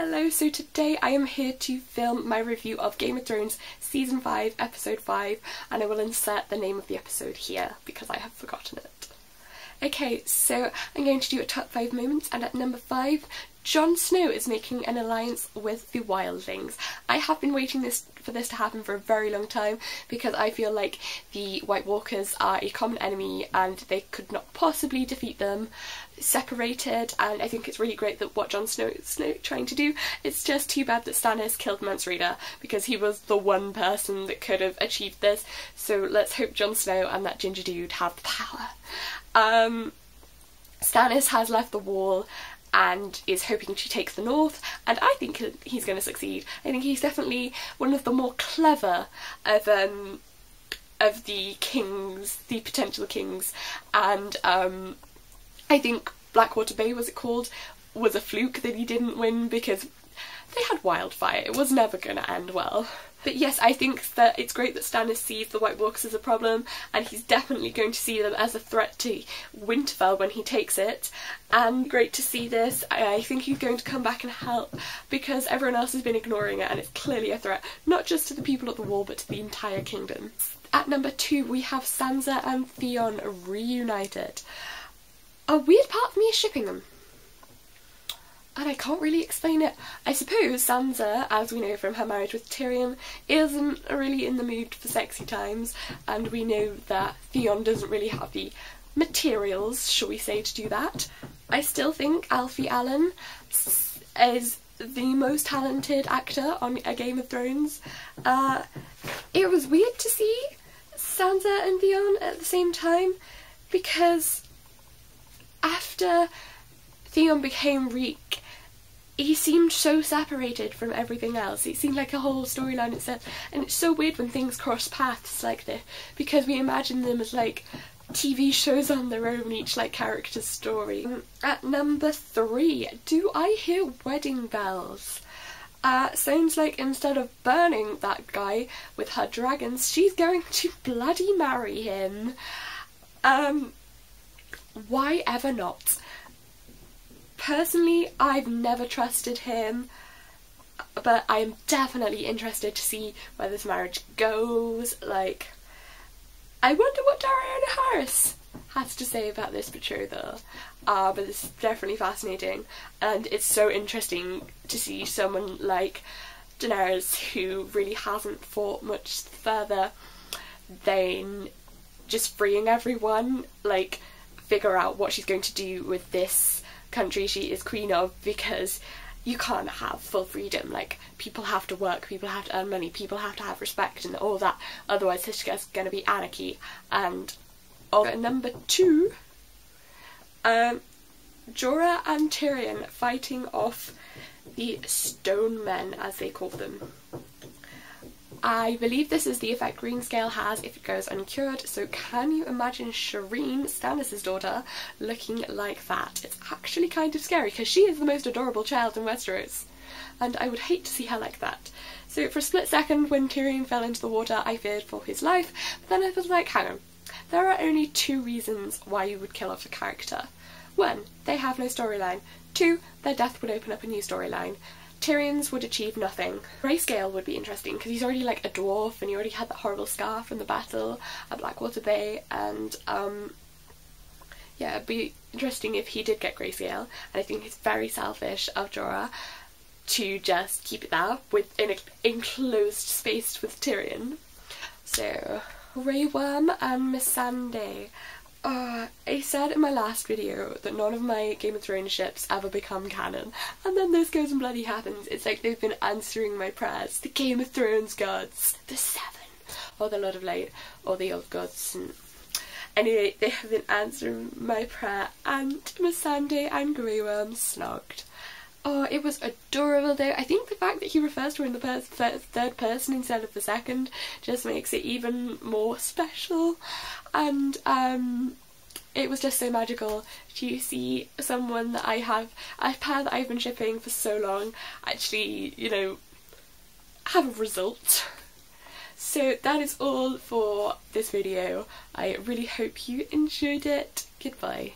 Hello, so today I am here to film my review of Game of Thrones Season 5, Episode 5, and I will insert the name of the episode here because I have forgotten. Okay, so I'm going to do a top 5 moments, and at number 5, Jon Snow is making an alliance with the Wildlings. I have been waiting this for this to happen for a very long time because I feel like the White Walkers are a common enemy and they could not possibly defeat them separated and I think it's really great that what Jon Snow is trying to do. It's just too bad that Stannis killed Mance Rayder because he was the one person that could have achieved this so let's hope Jon Snow and that ginger dude have the power. Um, Stannis has left the wall and is hoping to take the north and I think he's going to succeed. I think he's definitely one of the more clever of um, of the kings, the potential kings and um, I think Blackwater Bay was it called was a fluke that he didn't win because they had wildfire. It was never going to end well. But yes, I think that it's great that Stannis sees the White Walkers as a problem, and he's definitely going to see them as a threat to Winterfell when he takes it. And great to see this. I think he's going to come back and help because everyone else has been ignoring it, and it's clearly a threat, not just to the people at the wall, but to the entire kingdom. At number two, we have Sansa and Theon reunited. A weird part of me is shipping them and I can't really explain it. I suppose Sansa, as we know from her marriage with Tyrion, isn't really in the mood for sexy times, and we know that Theon doesn't really have the materials, shall we say, to do that. I still think Alfie Allen is the most talented actor on A Game of Thrones. Uh, it was weird to see Sansa and Theon at the same time because after Theon became Reek, he seemed so separated from everything else. It seemed like a whole storyline itself. And it's so weird when things cross paths like this because we imagine them as like TV shows on their own, each like character's story. At number three, do I hear wedding bells? Uh, sounds like instead of burning that guy with her dragons, she's going to bloody marry him. Um, why ever not? Personally, I've never trusted him, but I'm definitely interested to see where this marriage goes. Like, I wonder what Daario Naharis has to say about this betrothal. Uh, but it's definitely fascinating, and it's so interesting to see someone like Daenerys who really hasn't fought much further than just freeing everyone, like, figure out what she's going to do with this country she is queen of because you can't have full freedom. Like people have to work, people have to earn money, people have to have respect and all that. Otherwise, just going to be anarchy. And number two, um, Jorah and Tyrion fighting off the Stone Men, as they call them. I believe this is the effect grayscale has if it goes uncured, so can you imagine Shireen, Stannis' daughter, looking like that? It's actually kind of scary because she is the most adorable child in Westeros and I would hate to see her like that. So for a split second when Tyrion fell into the water I feared for his life, but then I was like, hang on, there are only two reasons why you would kill off a character. One, they have no storyline. Two, their death would open up a new storyline. Tyrion's would achieve nothing. Grayscale would be interesting because he's already like a dwarf and he already had that horrible scar from the battle at Blackwater Bay and um, yeah, it'd be interesting if he did get grayscale and I think it's very selfish of Jorah to just keep it there with in an enclosed space with Tyrion. So, Grey Worm and Missandei. Uh, I said in my last video that none of my Game of Thrones ships ever become canon, and then this goes and bloody happens. It's like they've been answering my prayers. The Game of Thrones gods, the Seven, or the Lord of Light, or the Old Gods. And anyway, they have been answering my prayer, and Missandei and Grey Worm snogged. Oh, it was adorable though. I think the fact that he refers to her in the per third person instead of the second just makes it even more special. And um, it was just so magical to see someone that I have, a pair that I've been shipping for so long, actually, you know, have a result. So that is all for this video. I really hope you enjoyed it. Goodbye.